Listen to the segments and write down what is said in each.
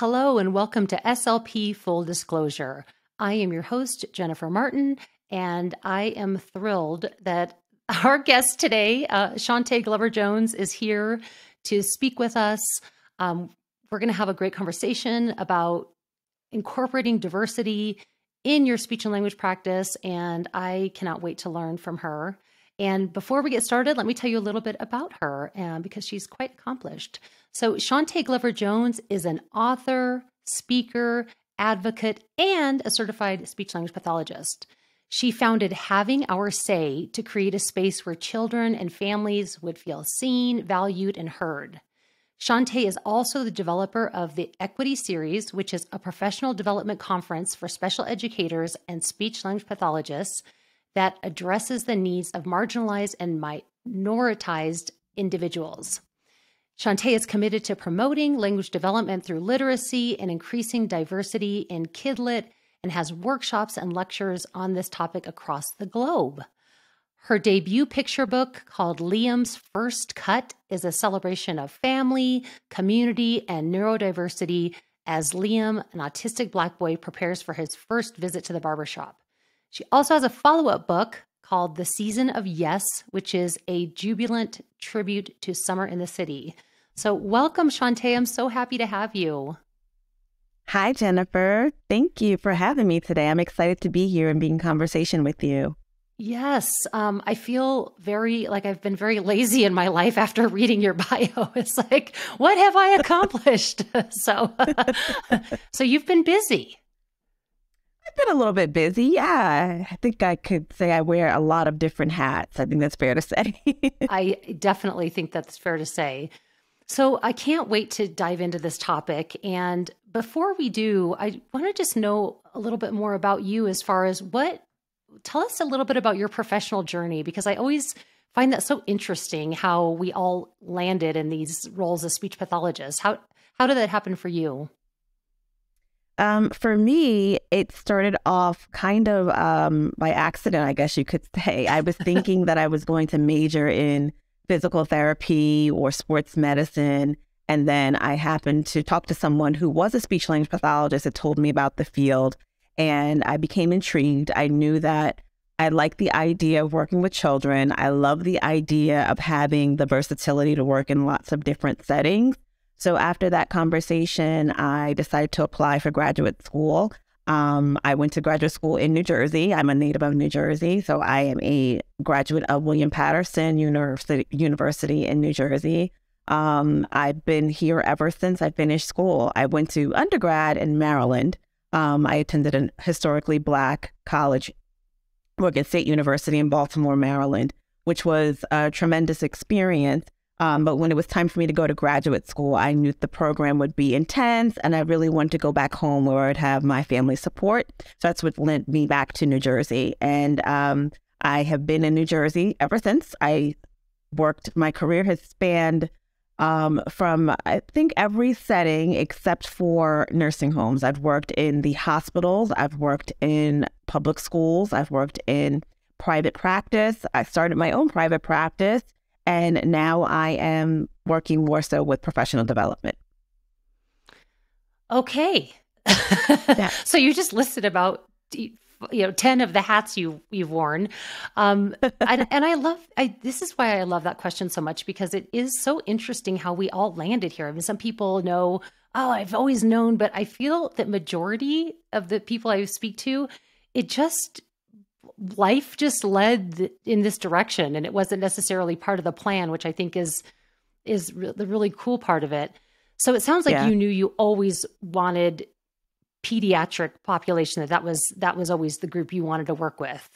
Hello, and welcome to SLP Full Disclosure. I am your host, Jennifer Martin, and I am thrilled that our guest today, uh, Shontaye Glover Jones, is here to speak with us. Um, we're going to have a great conversation about incorporating diversity in your speech and language practice, and I cannot wait to learn from her. And before we get started, let me tell you a little bit about her um, because she's quite accomplished. So, Shontaye Glover Jones is an author, speaker, advocate, and a certified speech language pathologist. She founded Having Our Say to create a space where children and families would feel seen, valued, and heard. Shontaye is also the developer of the Equity Series, which is a professional development conference for special educators and speech language pathologists that addresses the needs of marginalized and minoritized individuals. Shontaye is committed to promoting language development through literacy and increasing diversity in Kidlit and has workshops and lectures on this topic across the globe. Her debut picture book, called Liam's First Cut, is a celebration of family, community, and neurodiversity as Liam, an autistic black boy, prepares for his first visit to the barbershop. She also has a follow up book called The Season of Yes, which is a jubilant tribute to summer in the city. So, welcome, Shontaye. I'm so happy to have you. Hi, Jennifer. Thank you for having me today. I'm excited to be here and be in conversation with you. Yes, um, I feel very like I've been very lazy in my life after reading your bio. It's like, what have I accomplished? so, so you've been busy. I've been a little bit busy. Yeah, I think I could say I wear a lot of different hats. I think that's fair to say. I definitely think that's fair to say. So I can't wait to dive into this topic. And before we do, I want to just know a little bit more about you as far as what, tell us a little bit about your professional journey, because I always find that so interesting how we all landed in these roles as speech pathologists. How, how did that happen for you? Um, for me, it started off kind of um, by accident, I guess you could say. I was thinking that I was going to major in physical therapy or sports medicine. And then I happened to talk to someone who was a speech language pathologist that told me about the field. And I became intrigued. I knew that I liked the idea of working with children. I love the idea of having the versatility to work in lots of different settings. So after that conversation, I decided to apply for graduate school. Um, I went to graduate school in New Jersey. I'm a native of New Jersey, so I am a graduate of William Paterson University, University in New Jersey. Um, I've been here ever since I finished school. I went to undergrad in Maryland. Um, I attended a historically black college, Morgan State University in Baltimore, Maryland, which was a tremendous experience. Um, but when it was time for me to go to graduate school, I knew the program would be intense and I really wanted to go back home where I'd have my family support. So that's what led me back to New Jersey. And um, I have been in New Jersey ever since. I worked, my career has spanned um, from, I think, every setting except for nursing homes. I've worked in the hospitals, I've worked in public schools, I've worked in private practice. I started my own private practice. And now I am working more so with professional development. Okay. so you just listed about you know 10 of the hats you you've worn um and, and i love i this is why i love that question so much because it is so interesting how we all landed here i mean some people know oh i've always known but i feel that majority of the people i speak to it just life just led in this direction and it wasn't necessarily part of the plan which i think is is re- the really cool part of it. So it sounds like yeah. you knew you always wanted pediatric population that that was that was always the group you wanted to work with.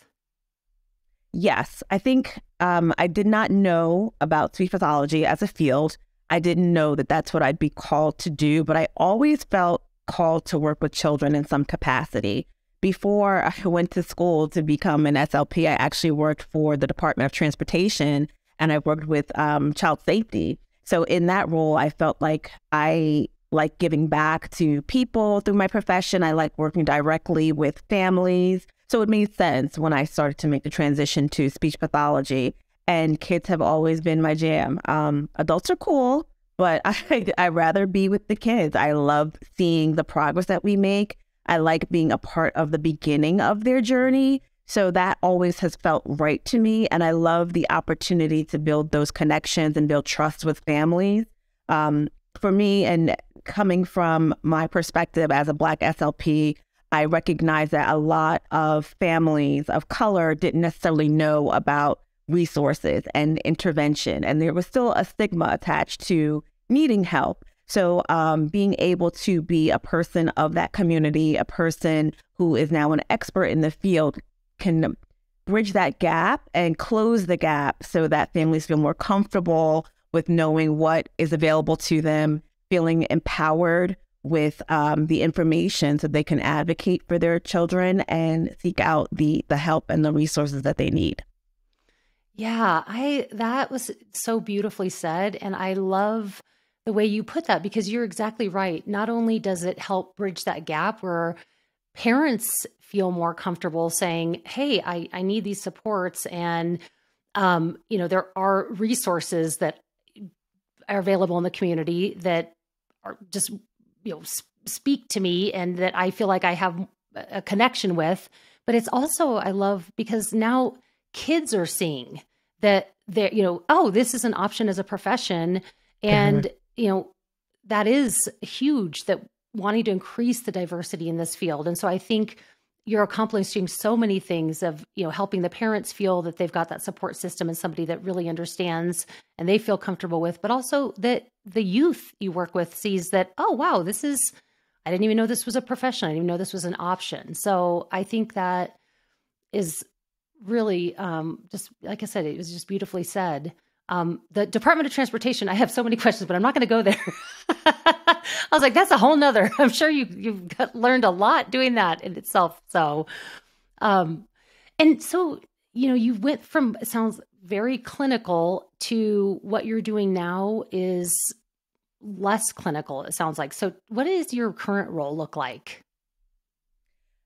Yes. I think um, i did not know about speech pathology as a field. I didn't know that that's what i'd be called to do but i always felt called to work with children in some capacity before I went to school to become an SLP, I actually worked for the Department of Transportation and I worked with um, child safety. So in that role, I felt like I like giving back to people through my profession. I like working directly with families. So it made sense when I started to make the transition to speech pathology. And kids have always been my jam. Um, adults are cool, but I I rather be with the kids. I love seeing the progress that we make. I like being a part of the beginning of their journey. So that always has felt right to me. And I love the opportunity to build those connections and build trust with families. Um, for me, and coming from my perspective as a Black SLP, I recognize that a lot of families of color didn't necessarily know about resources and intervention. And there was still a stigma attached to needing help. So, um, being able to be a person of that community, a person who is now an expert in the field, can bridge that gap and close the gap so that families feel more comfortable with knowing what is available to them, feeling empowered with um, the information so they can advocate for their children and seek out the the help and the resources that they need. Yeah, I that was so beautifully said and I love the way you put that because you're exactly right. Not only does it help bridge that gap where parents feel more comfortable saying, "Hey, I I need these supports and um, you know, there are resources that are available in the community that are just you know speak to me and that I feel like I have a connection with. But it's also I love because now kids are seeing that they're you know oh this is an option as a profession and. You know that is huge that wanting to increase the diversity in this field. And so i think you're accomplishing so many things of you know helping the parents feel that they've got that support system and somebody that really understands and they feel comfortable with but also that the youth you work with sees that oh wow this is i didn't even know this was a profession. I didn't even know this was an option. So i think that is really um, just like i said it was just beautifully said um, the department of transportation i have so many questions but i'm not going to go there I was like, that's a whole nother. I'm sure you you've got, learned a lot doing that in itself. So, um, and so you know, you went from it sounds very clinical to what you're doing now is less clinical. It sounds like. So, what does your current role look like?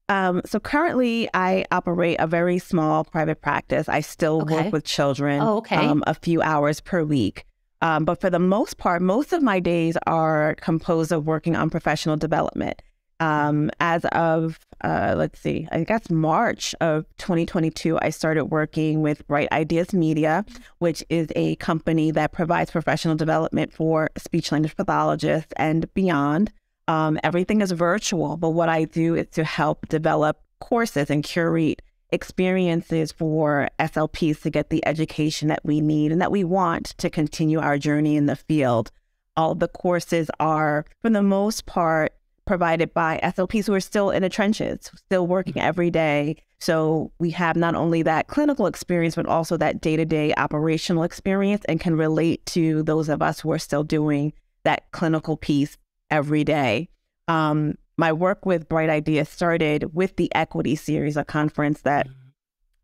Um, so currently, I operate a very small private practice. I still okay. work with children. Oh, okay. Um, a few hours per week. Um, but for the most part, most of my days are composed of working on professional development. Um, as of, uh, let's see, I guess March of 2022, I started working with Bright Ideas Media, which is a company that provides professional development for speech language pathologists and beyond. Um, everything is virtual, but what I do is to help develop courses and curate experiences for SLPs to get the education that we need and that we want to continue our journey in the field. All the courses are, for the most part, provided by SLPs who are still in the trenches, still working mm-hmm. every day. So we have not only that clinical experience, but also that day to day operational experience and can relate to those of us who are still doing that clinical piece every day. Um, my work with Bright Ideas started with the Equity Series, a conference that mm-hmm.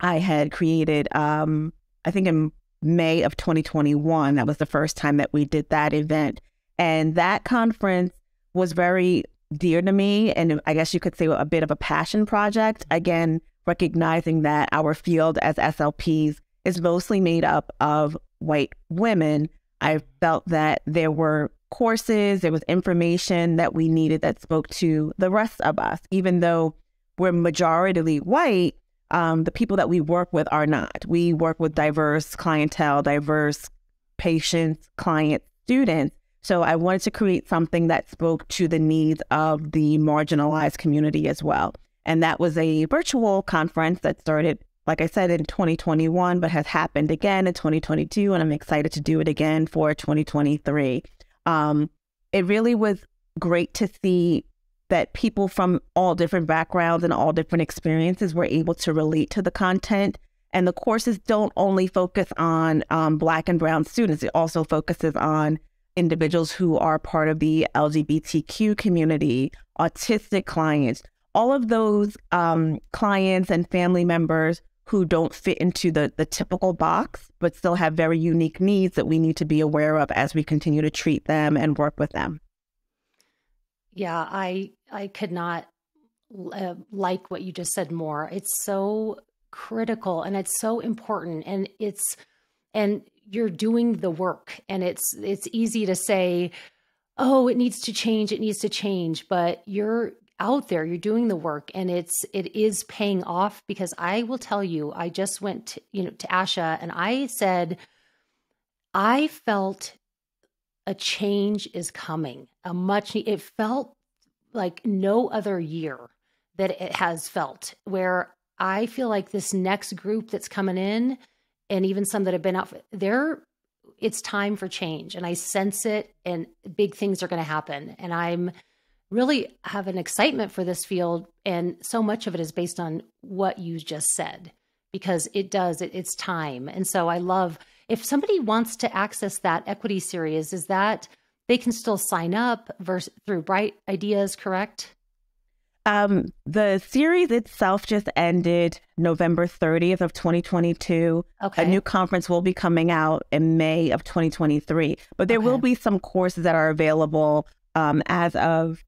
I had created, um, I think in May of 2021. That was the first time that we did that event. And that conference was very dear to me. And I guess you could say a bit of a passion project. Mm-hmm. Again, recognizing that our field as SLPs is mostly made up of white women. I felt that there were courses, there was information that we needed that spoke to the rest of us, even though we're majoritarily white. Um, the people that we work with are not. We work with diverse clientele, diverse patients, clients, students. So I wanted to create something that spoke to the needs of the marginalized community as well. And that was a virtual conference that started, like I said, in 2021, but has happened again in 2022. And I'm excited to do it again for 2023. Um, it really was great to see that people from all different backgrounds and all different experiences were able to relate to the content. And the courses don't only focus on um, Black and Brown students, it also focuses on individuals who are part of the LGBTQ community, autistic clients, all of those um, clients and family members who don't fit into the, the typical box, but still have very unique needs that we need to be aware of as we continue to treat them and work with them. Yeah, I I could not uh, like what you just said more. It's so critical and it's so important and it's and you're doing the work and it's it's easy to say oh it needs to change it needs to change but you're out there you're doing the work and it's it is paying off because i will tell you i just went to, you know to asha and i said i felt a change is coming a much it felt like no other year that it has felt where i feel like this next group that's coming in and even some that have been out they're it's time for change and i sense it and big things are going to happen and i'm really have an excitement for this field. And so much of it is based on what you just said, because it does, it, it's time. And so I love if somebody wants to access that equity series, is that they can still sign up versus, through Bright Ideas, correct? Um, the series itself just ended November 30th of 2022. Okay. A new conference will be coming out in May of 2023, but there okay. will be some courses that are available um, as of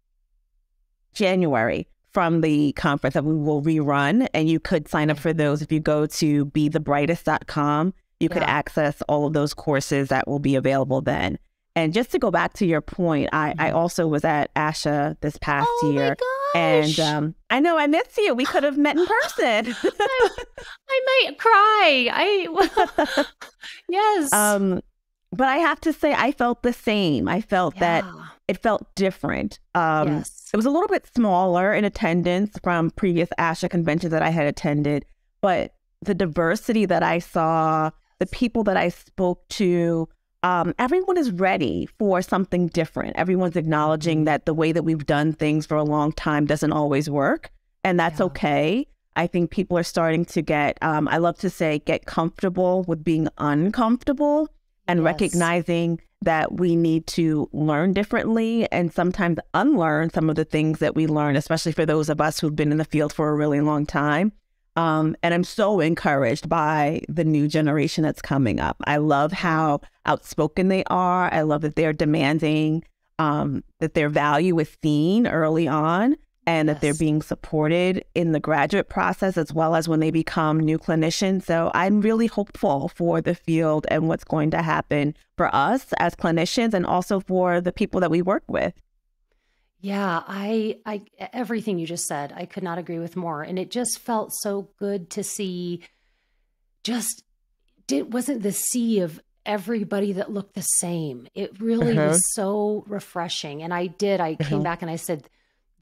January from the conference that we will rerun. And you could sign up for those if you go to bethebrightest.com. You could access all of those courses that will be available then. And just to go back to your point, I, I mm-hmm. also was at ASHA this past oh year. And um, I know I miss you. We could have met in person. I, I, might cry. I yes. Um, but I have to say, I felt the same. I felt yeah. that it felt different. Um, yes. It was a little bit smaller in attendance from previous ASHA conventions that I had attended, but the diversity that I saw, the people that I spoke to, um, everyone is ready for something different. Everyone's acknowledging mm-hmm. that the way that we've done things for a long time doesn't always work, and that's yeah. okay. I think people are starting to get, um, I love to say, get comfortable with being uncomfortable and yes. recognizing that we need to learn differently and sometimes unlearn some of the things that we learn, especially for those of us who've been in the field for a really long time. Um, and I'm so encouraged by the new generation that's coming up. I love how outspoken they are. I love that they're demanding um, that their value is seen early on and yes. that they're being supported in the graduate process as well as when they become new clinicians. So I'm really hopeful for the field and what's going to happen for us as clinicians and also for the people that we work with. Yeah, I I everything you just said, I could not agree with more and it just felt so good to see just did wasn't the sea of everybody that looked the same. It really uh-huh. was so refreshing and I did I uh-huh. came back and I said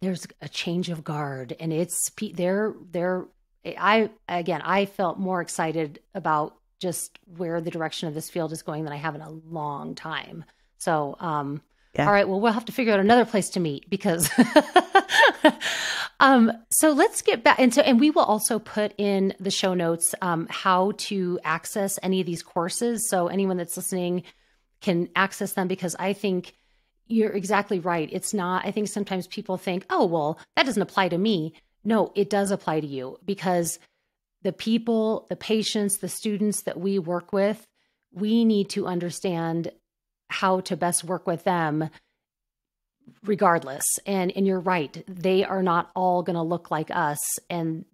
there's a change of guard and it's they're they're I again I felt more excited about just where the direction of this field is going than I have in a long time. So um yeah. all right, well we'll have to figure out another place to meet because um so let's get back into and we will also put in the show notes um how to access any of these courses so anyone that's listening can access them because I think you're exactly right. It's not, I think sometimes people think, oh, well, that doesn't apply to me. No, it does apply to you because the people, the patients, the students that we work with, we need to understand how to best work with them regardless. And and you're right, they are not all going to look like us and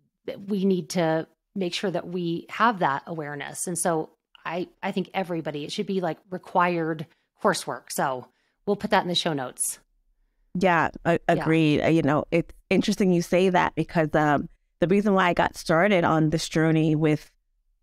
we need to make sure that we have that awareness. And so I I think everybody it should be like required coursework. So We'll put that in the show notes. Yeah, I, agreed. Yeah. You know, it's interesting you say that because um, the reason why I got started on this journey with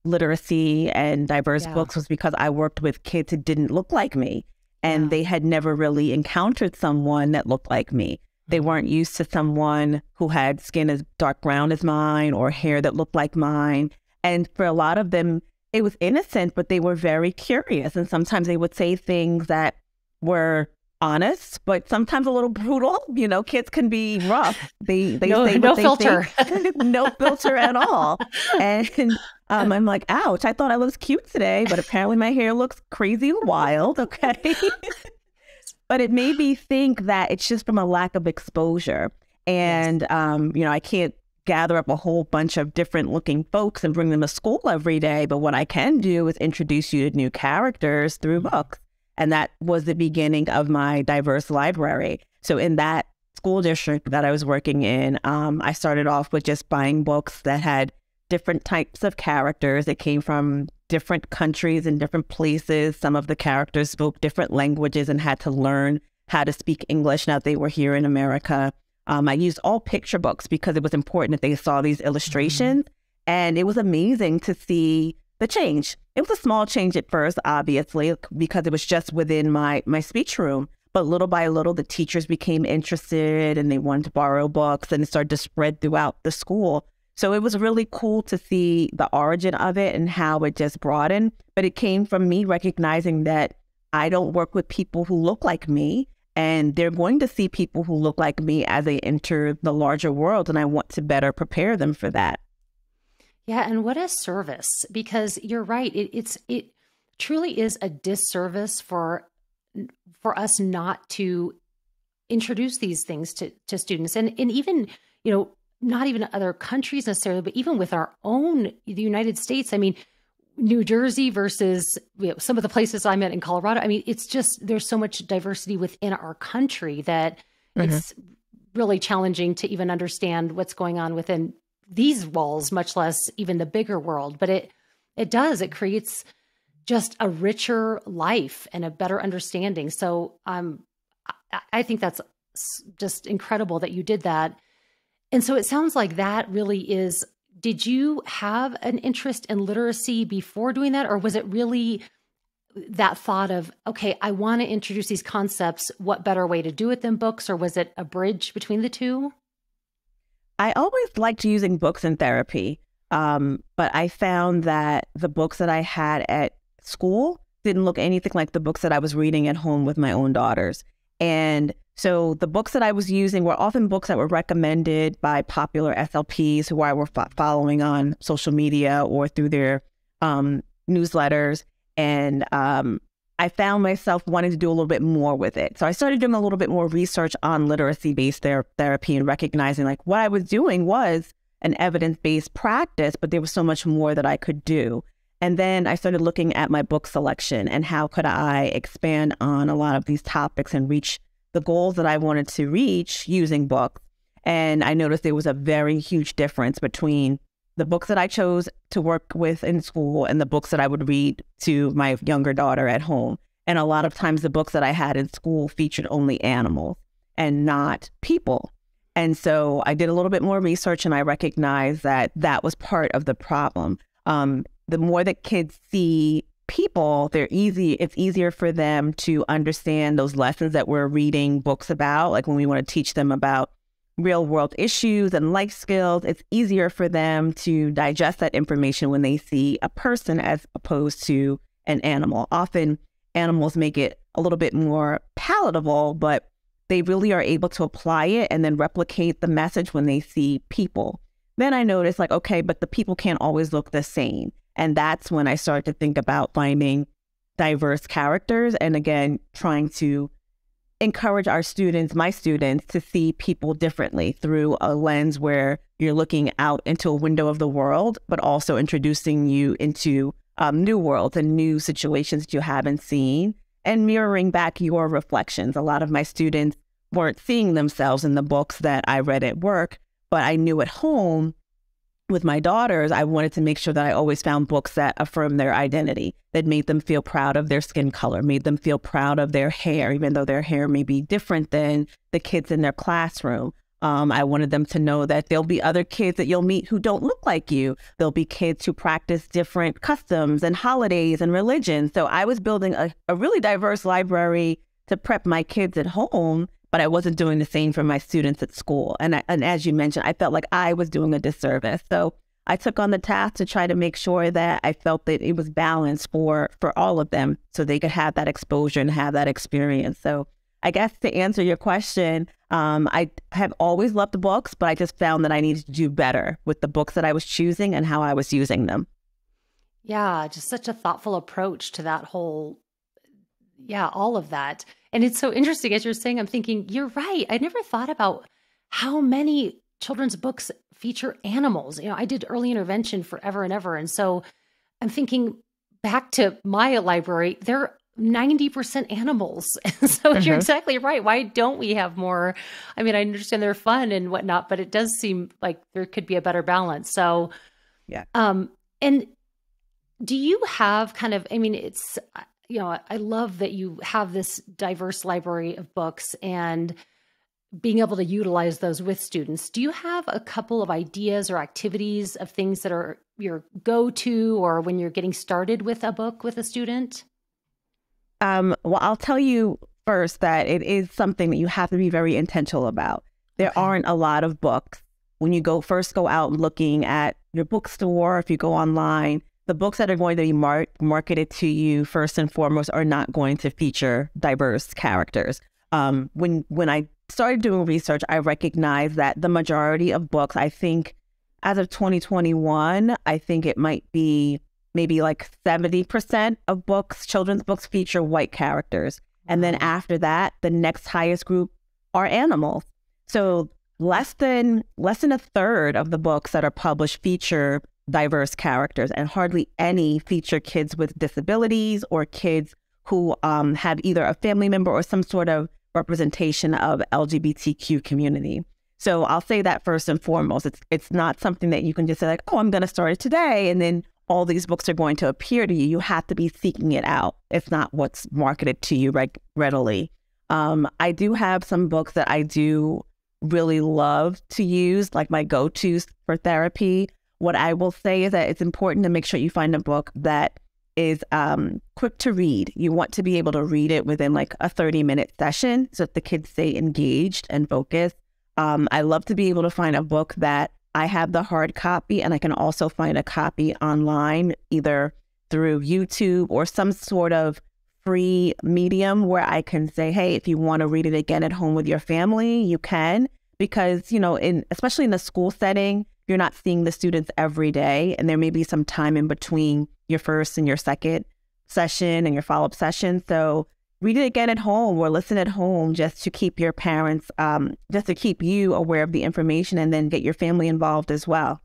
literacy and diverse yeah. books was because I worked with kids who didn't look like me and yeah. they had never really encountered someone that looked like me. They mm-hmm. weren't used to someone who had skin as dark brown as mine or hair that looked like mine. And for a lot of them, it was innocent, but they were very curious. And sometimes they would say things that were honest, but sometimes a little brutal. You know, kids can be rough. They they no, say no filter, no filter at all. And um, I'm like, ouch! I thought I looked cute today, but apparently my hair looks crazy wild. Okay. but it made me think that it's just from a lack of exposure, and um, you know, I can't gather up a whole bunch of different looking folks and bring them to school every day. But what I can do is introduce you to new characters through mm-hmm. books. And that was the beginning of my diverse library. So in that school district that I was working in, um, I started off with just buying books that had different types of characters. It came from different countries and different places. Some of the characters spoke different languages and had to learn how to speak English now that they were here in America. Um, I used all picture books because it was important that they saw these illustrations. Mm-hmm. And it was amazing to see the change. It was a small change at first, obviously, because it was just within my my speech room. But little by little, the teachers became interested and they wanted to borrow books and it started to spread throughout the school. So it was really cool to see the origin of it and how it just broadened. But it came from me recognizing that I don't work with people who look like me. And they're going to see people who look like me as they enter the larger world. And I want to better prepare them for that. Yeah. And what a service, because you're right. It, it's, it truly is a disservice for, for us not to introduce these things to, to students. And, and even, you know, not even other countries necessarily, but even with our own the United States. I mean, New Jersey versus you know, some of the places I met in Colorado. I mean, it's just there's so much diversity within our country that mm-hmm. it's really challenging to even understand what's going on within these walls, much less even the bigger world. But it it does. It creates just a richer life and a better understanding. So um, I, I think that's just incredible that you did that. And so it sounds like that really is. Did you have an interest in literacy before doing that, or was it really that thought of, okay, I want to introduce these concepts? What better way to do it than books, or was it a bridge between the two? I always liked using books in therapy, um, but I found that the books that I had at school didn't look anything like the books that I was reading at home with my own daughters. And so the books that I was using were often books that were recommended by popular SLPs who I were fo- following on social media or through their um, newsletters. And um, I found myself wanting to do a little bit more with it. So I started doing a little bit more research on literacy based ther- therapy and recognizing like what I was doing was an evidence based practice, but there was so much more that I could do. And then I started looking at my book selection and how could I expand on a lot of these topics and reach the goals that I wanted to reach using books. And I noticed there was a very huge difference between the books that I chose to work with in school and the books that I would read to my younger daughter at home. And a lot of times the books that I had in school featured only animals and not people. And so I did a little bit more research and I recognized that that was part of the problem. Um, the more that kids see people, they're easy. It's easier for them to understand those lessons that we're reading books about. Like when we want to teach them about real world issues and life skills, it's easier for them to digest that information when they see a person as opposed to an animal. Often animals make it a little bit more palatable, but they really are able to apply it and then replicate the message when they see people. Then I noticed, like, okay, but the people can't always look the same. And that's when I started to think about finding diverse characters and again, trying to encourage our students, my students, to see people differently through a lens where you're looking out into a window of the world, but also introducing you into um, new worlds and new situations that you haven't seen and mirroring back your reflections. A lot of my students weren't seeing themselves in the books that I read at work, but I knew at home with my daughters, I wanted to make sure that I always found books that affirmed their identity, that made them feel proud of their skin color, made them feel proud of their hair, even though their hair may be different than the kids in their classroom. Um, I wanted them to know that there'll be other kids that you'll meet who don't look like you. There'll be kids who practice different customs and holidays and religions. So I was building a, a really diverse library to prep my kids at home but I wasn't doing the same for my students at school. And, I, and as you mentioned, I felt like I was doing a disservice. So I took on the task to try to make sure that I felt that it was balanced for for all of them, so they could have that exposure and have that experience. So I guess to answer your question, um, I have always loved the books, but I just found that I needed to do better with the books that I was choosing and how I was using them. Yeah, just such a thoughtful approach to that whole, yeah, all of that. And it's so interesting as you're saying, I'm thinking, you're right. I never thought about how many children's books feature animals. You know, I did early intervention forever and ever. And so I'm thinking back to my library, they're 90% animals. so mm-hmm. you're exactly right. Why don't we have more? I mean, I understand they're fun and whatnot, but it does seem like there could be a better balance. So Yeah. Um, and do you have kind of, I mean, it's, you know, I love that you have this diverse library of books and being able to utilize those with students. Do you have a couple of ideas or activities of things that are your go to or when you're getting started with a book with a student? Um, well, I'll tell you first that it is something that you have to be very intentional about. There okay. aren't a lot of books. When you go first go out looking at your bookstore, if you go online, the books that are going to be mar- marketed to you first and foremost are not going to feature diverse characters. Um, when when I started doing research, I recognized that the majority of books, I think, as of 2021, I think it might be maybe like 70% of books, children's books, feature white characters. And then after that, the next highest group are animals. So less than less than a third of the books that are published feature diverse characters, and hardly any feature kids with disabilities or kids who um, have either a family member or some sort of representation of LGBTQ community. So I'll say that first and foremost. It's it's not something that you can just say like, oh, I'm going to start it today, and then all these books are going to appear to you. You have to be seeking it out. It's not what's marketed to you right, readily. Um, I do have some books that I do really love to use, like my go tos for therapy. What I will say is that it's important to make sure you find a book that is um, quick to read. You want to be able to read it within like a 30 minute session so that the kids stay engaged and focused. Um, I love to be able to find a book that I have the hard copy and I can also find a copy online, either through YouTube or some sort of free medium where I can say, hey, if you want to read it again at home with your family, you can. Because, you know, in especially in the school setting, you're not seeing the students every day. And there may be some time in between your first and your second session and your follow up session. So read it again at home or listen at home just to keep your parents, um, just to keep you aware of the information and then get your family involved as well.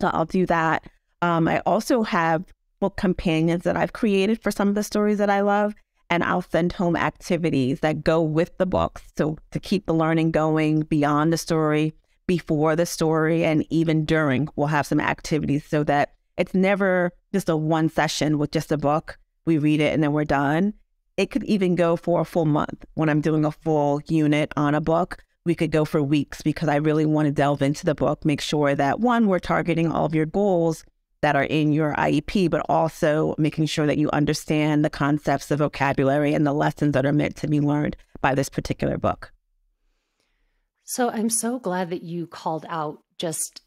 So I'll do that. Um, I also have book companions that I've created for some of the stories that I love. And I'll send home activities that go with the books. So to keep the learning going beyond the story, before the story, and even during, we'll have some activities so that it's never just a one session with just a book. We read it and then we're done. It could even go for a full month when I'm doing a full unit on a book. We could go for weeks because I really want to delve into the book, make sure that one, we're targeting all of your goals that are in your IEP, but also making sure that you understand the concepts, the vocabulary, and the lessons that are meant to be learned by this particular book. So I'm so glad that you called out just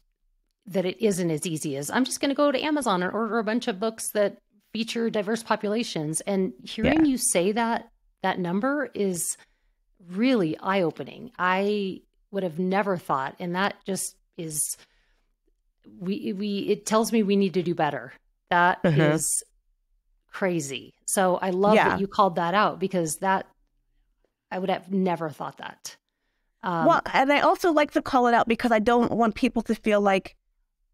that it isn't as easy as I'm just going to go to Amazon and order a bunch of books that feature diverse populations. And hearing yeah. you say that that number is really eye opening. I would have never thought, and that just is we we it tells me we need to do better. That uh-huh. is crazy. So I love yeah. that you called that out because that I would have never thought that. Um, well, and I also like to call it out because I don't want people to feel like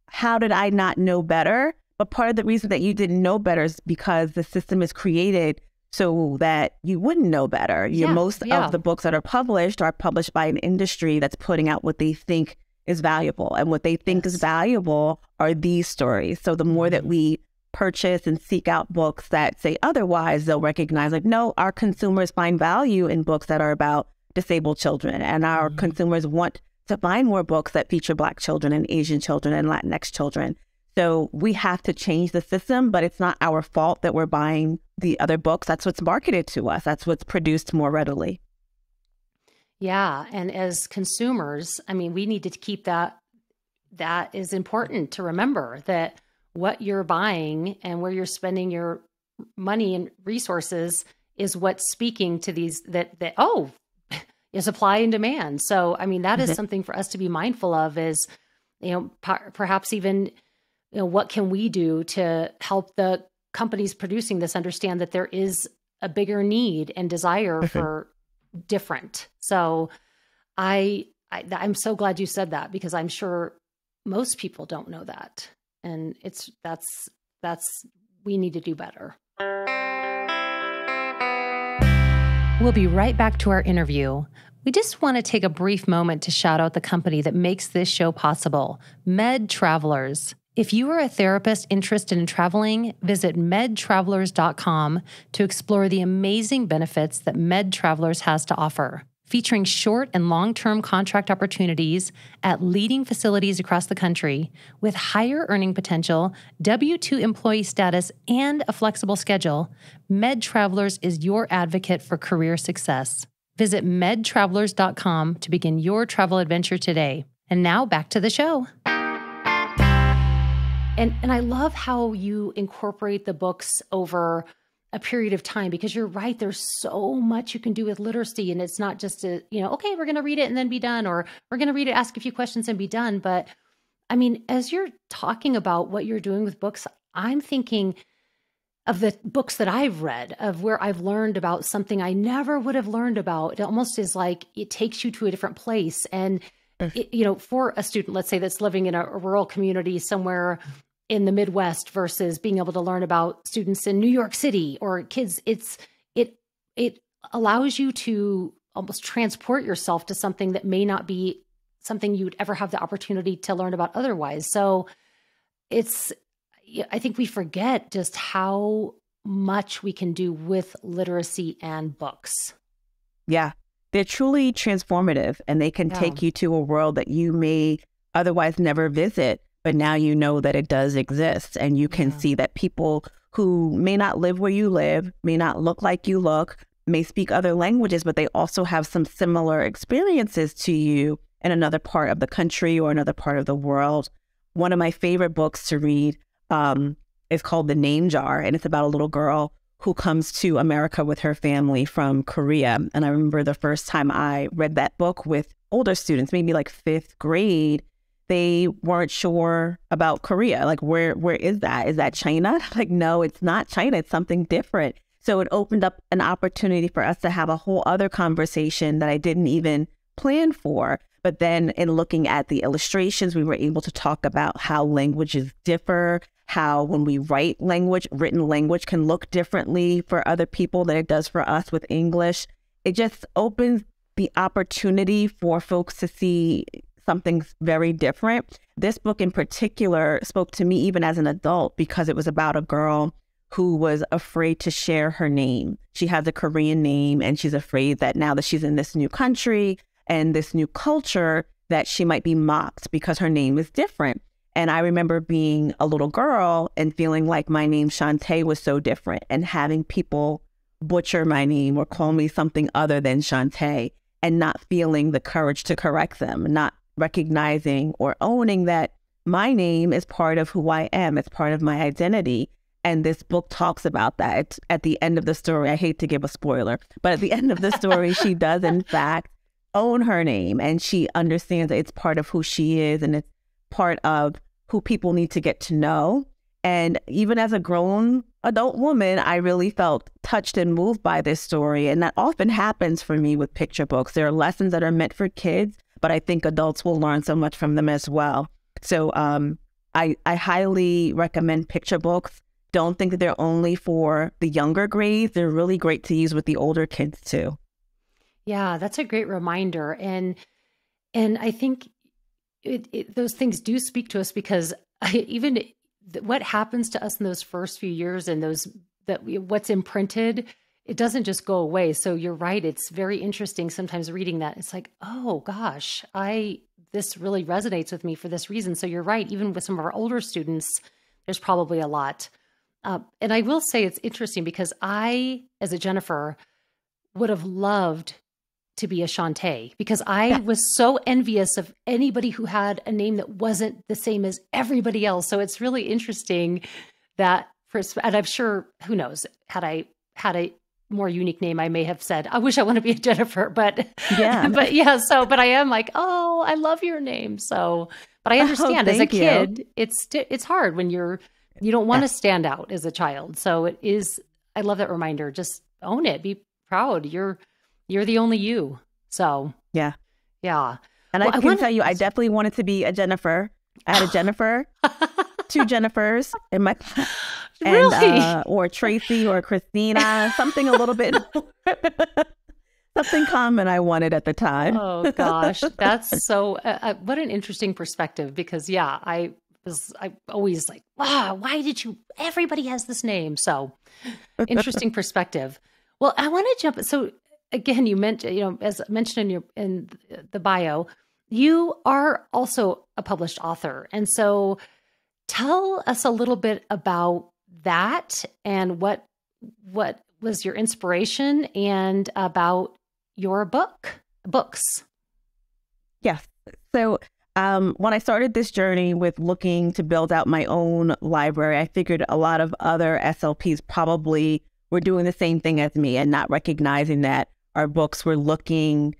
how did I not know better? But part of the reason that you didn't know better is because the system is created so that you wouldn't know better. Yeah, most yeah. of the books that are published are published by an industry that's putting out what they think is valuable. And what they think yes. is valuable are these stories. So the more that mm-hmm. we purchase and seek out books that say otherwise, they'll recognize like, no, our consumers find value in books that are about disabled children. And our mm-hmm. consumers want to find more books that feature Black children and Asian children and Latinx children. So we have to change the system, but it's not our fault that we're buying the other books. That's what's marketed to us, that's what's produced more readily. Yeah. And as consumers, I mean, we need to keep that. That is important to remember that what you're buying and where you're spending your money and resources is what's speaking to these that that oh is supply and demand. So, I mean, that is mm-hmm. something for us to be mindful of is, you know, p- perhaps even, you know, what can we do to help the companies producing this understand that there is a bigger need and desire mm-hmm. for different. So, I, I I'm so glad you said that because I'm sure most people don't know that. And it's that's that's we need to do better. We'll be right back to our interview. We just want to take a brief moment to shout out the company that makes this show possible, Med Travelers. If you are a therapist interested in traveling, visit medtravelers.com to explore the amazing benefits that Med Travelers has to offer. Featuring short and long term contract opportunities at leading facilities across the country with higher earning potential, W 2 employee status, and a flexible schedule, Med Travelers is your advocate for career success. Visit medtravelers.com to begin your travel adventure today. And now back to the show. And and I love how you incorporate the books over a period of time because you're right there's so much you can do with literacy and it's not just a you know okay we're going to read it and then be done or we're going to read it ask a few questions and be done but i mean as you're talking about what you're doing with books i'm thinking of the books that I've read, of where I've learned about something I never would have learned about. It almost is like it takes you to a different place. And, eh. it, you know, for a student, let's say that's living in a, a rural community somewhere in the Midwest versus being able to learn about students in New York City or kids, it's, it, it allows you to almost transport yourself to something that may not be something you'd ever have the opportunity to learn about otherwise. So it's I think we forget just how much we can do with literacy and books. Yeah, they're truly transformative and they can yeah. take you to a world that you may otherwise never visit, but now you know that it does exist and you can yeah. see that people who may not live where you live, may not look like you look, may speak other languages, but they also have some similar experiences to you in another part of the country or another part of the world. One of my favorite books to read um, is called The Name Jar, and it's about a little girl who comes to America with her family from Korea. And I remember the first time I read that book with older students, maybe like fifth grade, they weren't sure about Korea. Like, where where is that? Is that China? Like, no, it's not China. It's something different. So it opened up an opportunity for us to have a whole other conversation that I didn't even plan for. But then in looking at the illustrations, we were able to talk about how languages differ, how when we write language, written language can look differently for other people than it does for us with English. It just opens the opportunity for folks to see something very different. This book in particular spoke to me even as an adult because it was about a girl who was afraid to share her name. She has a Korean name and she's afraid that now that she's in this new country and this new culture that she might be mocked because her name is different. And I remember being a little girl and feeling like my name Shontaye was so different and having people butcher my name or call me something other than Shontaye and not feeling the courage to correct them, not recognizing or owning that my name is part of who I am, it's part of my identity. And this book talks about that. It's at the end of the story, I hate to give a spoiler, but at the end of the story, she does, in fact, own her name and she understands that it's part of who she is and it's part of who people need to get to know. And even as a grown adult woman, I really felt touched and moved by this story. And that often happens for me with picture books. There are lessons that are meant for kids, but I think adults will learn so much from them as well. So um, I, I highly recommend picture books. Don't think that they're only for the younger grades. They're really great to use with the older kids too. Yeah, that's a great reminder. And and I think it, it, those things do speak to us because I, even what happens to us in those first few years and those that we, what's imprinted it doesn't just go away so you're right it's very interesting sometimes reading that it's like oh gosh i this really resonates with me for this reason so you're right even with some of our older students there's probably a lot uh, and i will say it's interesting because i as a jennifer would have loved to be a Shontaye because I yeah. was so envious of anybody who had a name that wasn't the same as everybody else. So it's really interesting that for and I'm sure who knows had I had a more unique name I may have said I wish I want to be a Jennifer but yeah but yeah so but I am like oh I love your name so but I oh, understand oh, as a kid you. it's it's hard when you're you don't want to stand out as a child so it is I love that reminder just own it be proud you're you're the only you. So yeah, yeah. And well, I can I tell you, I definitely wanted to be a Jennifer. I had a Jennifer, two Jennifers in my and really? uh, or Tracy or Christina, something a little bit something common I wanted at the time. oh gosh, that's so uh, uh, what an interesting perspective because yeah, I was I always like, wow, why did you? Everybody has this name. So interesting perspective. Well, I want to jump. So again, you mentioned, you know, as mentioned in your in the bio, you are also a published author, and so tell us a little bit about that and what what was your inspiration and about your book books. Yes. So um, when I started this journey with looking to build out my own library, I figured a lot of other SLPs probably were doing the same thing as me and not recognizing that our books were looking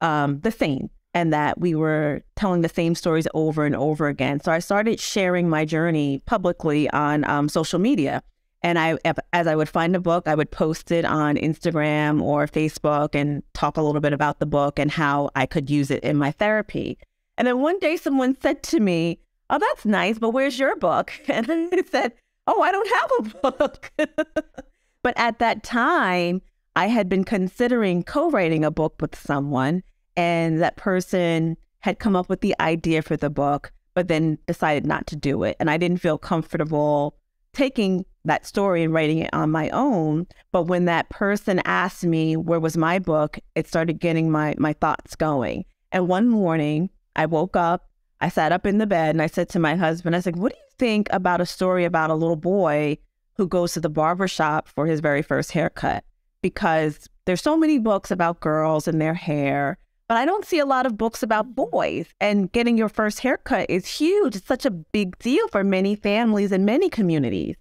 um, the same and that we were telling the same stories over and over again. So I started sharing my journey publicly on um, social media. And I, as I would find a book, I would post it on Instagram or Facebook and talk a little bit about the book and how I could use it in my therapy. And then one day someone said to me, Oh, that's nice, but where's your book? And then said, Oh, I don't have a book. but at that time, I had been considering co writing a book with someone, and that person had come up with the idea for the book, but then decided not to do it. And I didn't feel comfortable taking that story and writing it on my own. But when that person asked me where was my book, it started getting my my thoughts going. And one morning, I woke up, I sat up in the bed, and I said to my husband, I said, "What do you think about a story about a little boy who goes to the barber shop for his very first haircut?" Because there's so many books about girls and their hair, but I don't see a lot of books about boys. And getting your first haircut is huge. It's such a big deal for many families and many communities.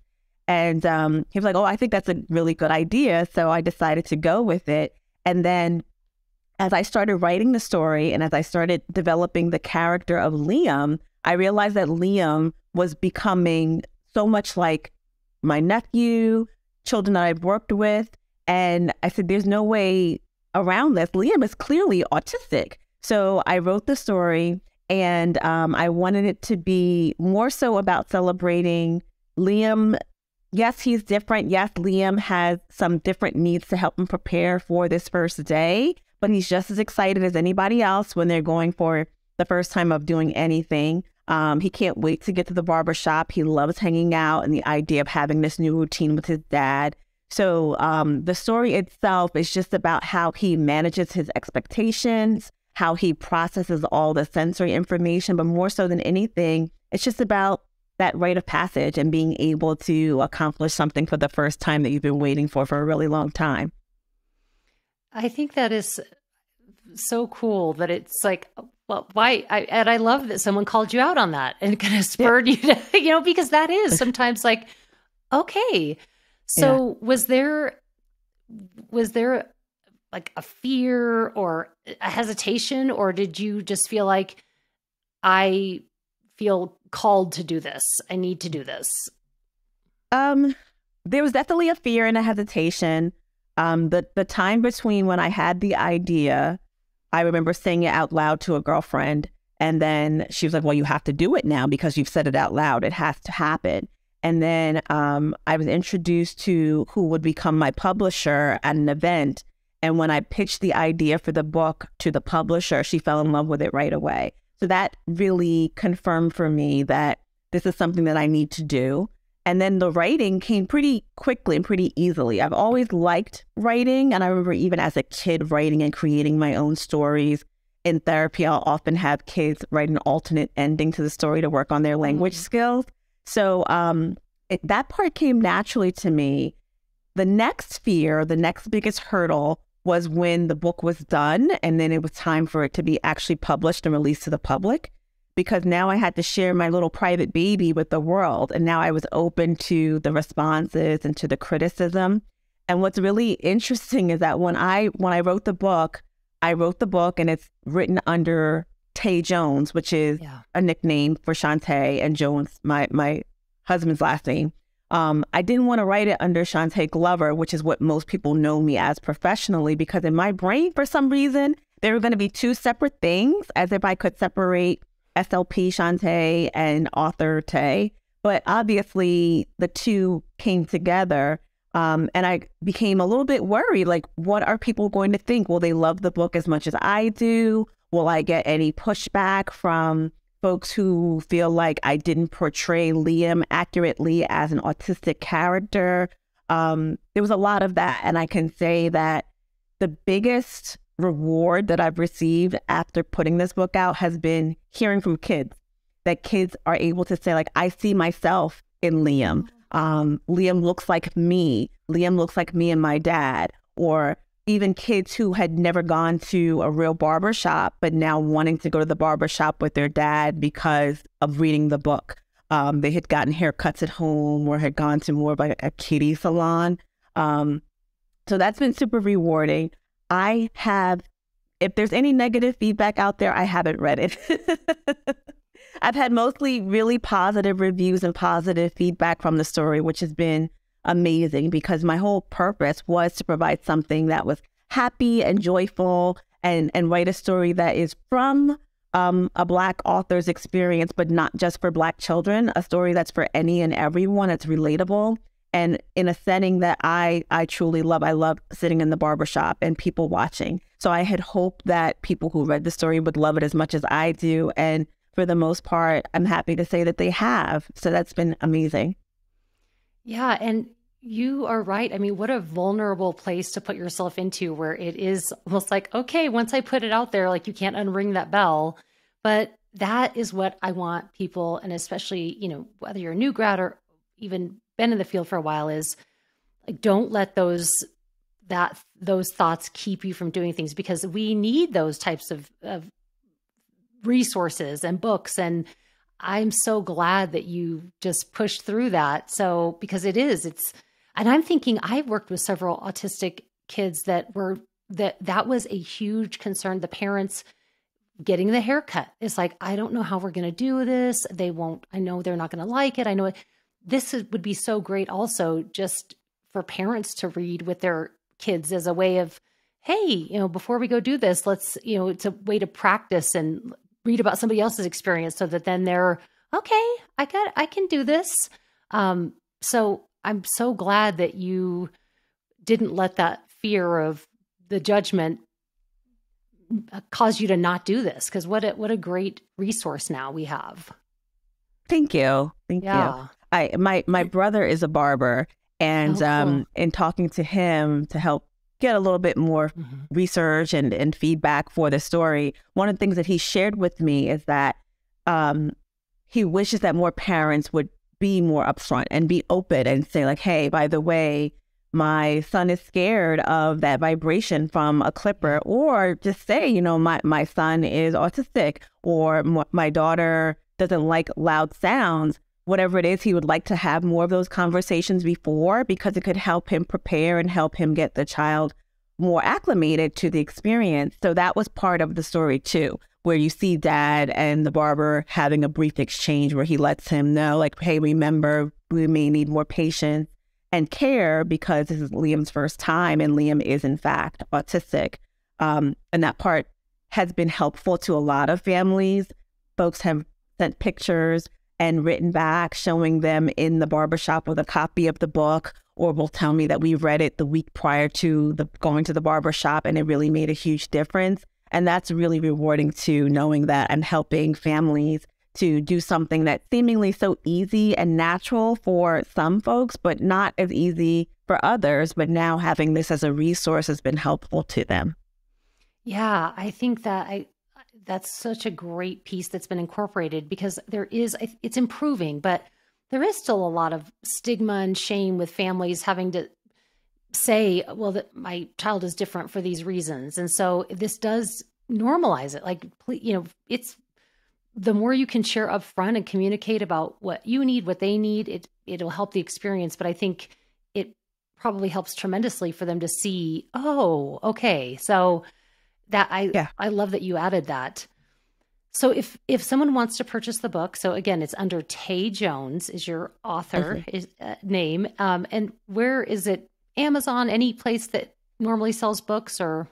And um, he was like, Oh, I think that's a really good idea. So I decided to go with it. And then as I started writing the story and as I started developing the character of Liam, I realized that Liam was becoming so much like my nephew, children that I've worked with. And I said, There's no way around this. Liam is clearly autistic. So I wrote the story and um, I wanted it to be more so about celebrating Liam. Yes, he's different. Yes, Liam has some different needs to help him prepare for this first day, but he's just as excited as anybody else when they're going for the first time of doing anything. Um, he can't wait to get to the barber shop. He loves hanging out and the idea of having this new routine with his dad. So um, the story itself is just about how he manages his expectations, how he processes all the sensory information, but more so than anything, it's just about that rite of passage and being able to accomplish something for the first time that you've been waiting for for a really long time. I think that is so cool that it's like, well, why? I, and I love that someone called you out on that and kind of spurred yeah. you to, you know, because that is sometimes like, okay, so yeah. was there was there like a fear or a hesitation or did you just feel like I feel called to do this. I need to do this? Um there was definitely a fear and a hesitation. Um the the time between when I had the idea, I remember saying it out loud to a girlfriend and then she was like, "Well, you have to do it now because you've said it out loud. It has to happen." And then um, I was introduced to who would become my publisher at an event. And when I pitched the idea for the book to the publisher, she fell in love with it right away. So that really confirmed for me that this is something that I need to do. And then the writing came pretty quickly and pretty easily. I've always liked writing. And I remember even as a kid writing and creating my own stories. In therapy, I'll often have kids write an alternate ending to the story to work on their language mm-hmm. skills. So um, it, that part came naturally to me. The next fear, the next biggest hurdle was when the book was done and then it was time for it to be actually published and released to the public because now I had to share my little private baby with the world. And now I was open to the responses and to the criticism. And what's really interesting is that when I when I wrote the book, I wrote the book and it's written under Taye Jones, which is yeah. a nickname for Shontaye and Jones, my my husband's last name. Um, I didn't want to write it under Shontaye Glover, which is what most people know me as professionally, because in my brain, for some reason, there were going to be two separate things, as if I could separate SLP Shontaye and author Taye. But obviously, the two came together. Um, and I became a little bit worried like, what are people going to think? Will they love the book as much as I do? Will I get any pushback from folks who feel like I didn't portray Liam accurately as an autistic character. Um, there was a lot of that. And I can say that the biggest reward that I've received after putting this book out has been hearing from kids that kids are able to say, like, I see myself in Liam. Um, Liam looks like me. Liam looks like me and my dad. Or even kids who had never gone to a real barber shop, but now wanting to go to the barber shop with their dad because of reading the book. Um, they had gotten haircuts at home or had gone to more of like a kiddie salon. Um, so that's been super rewarding. I have, if there's any negative feedback out there, I haven't read it. I've had mostly really positive reviews and positive feedback from the story, which has been amazing because my whole purpose was to provide something that was happy and joyful and and write a story that is from um, a black author's experience, but not just for black children, a story that's for any and everyone. that's relatable and in a setting that I I truly love. I love sitting in the barbershop and people watching. So I had hoped that people who read the story would love it as much as I do. And for the most part, I'm happy to say that they have. So that's been amazing. Yeah. And you are right. I mean, what a vulnerable place to put yourself into where it is almost like, okay, once I put it out there, like you can't unring that bell. But that is what I want people, and especially, you know, whether you're a new grad or even been in the field for a while, is like, don't let those that those thoughts keep you from doing things because we need those types of, of resources and books and I'm so glad that you just pushed through that. So because it is, it's and I'm thinking I've worked with several autistic kids that were that that was a huge concern. The parents getting the haircut is like, I don't know how we're going to do this. They won't, I know they're not going to like it. I know it. This is, would be so great also just for parents to read with their kids as a way of, hey, you know, before we go do this, let's, you know, it's a way to practice and read about somebody else's experience so that then they're, okay, I got, I can do this. Um, so I'm so glad that you didn't let that fear of the judgment uh, cause you to not do this because what a what a great resource now we have. Thank you. Thank yeah. you. I my my brother is a barber and oh, cool. um in talking to him to help get a little bit more mm-hmm. research and and feedback for the story, one of the things that he shared with me is that um he wishes that more parents would be more upfront and be open and say like, hey, by the way, my son is scared of that vibration from a clipper mm-hmm. or just say you know my, my son is autistic or my daughter doesn't like loud sounds whatever it is he would like to have more of those conversations before because it could help him prepare and help him get the child more acclimated to the experience. So that was part of the story too where you see dad and the barber having a brief exchange where he lets him know, like, hey, remember, we may need more patience and care because this is Liam's first time, and Liam is, in fact, autistic. Um, and that part has been helpful to a lot of families. Folks have sent pictures and written back showing them in the barbershop with a copy of the book or will tell me that we read it the week prior to the going to the barbershop and it really made a huge difference and that's really rewarding too, knowing that I'm helping families to do something that's seemingly so easy and natural for some folks, but not as easy for others. But now having this as a resource has been helpful to them. Yeah, I think that I that's such a great piece that's been incorporated because there is it's improving, but there is still a lot of stigma and shame with families having to say, well, that my child is different for these reasons. And so this does normalize it. Like, you know, it's the more you can share up front and communicate about what you need, what they need, it it'll help the experience. But I think it probably helps tremendously for them to see, oh, okay. So that I yeah. I love that you added that. So if if someone wants to purchase the book, so again, it's under Taye Jones is your author mm-hmm. is, uh, name, um, and where is it Amazon, any place that normally sells books or?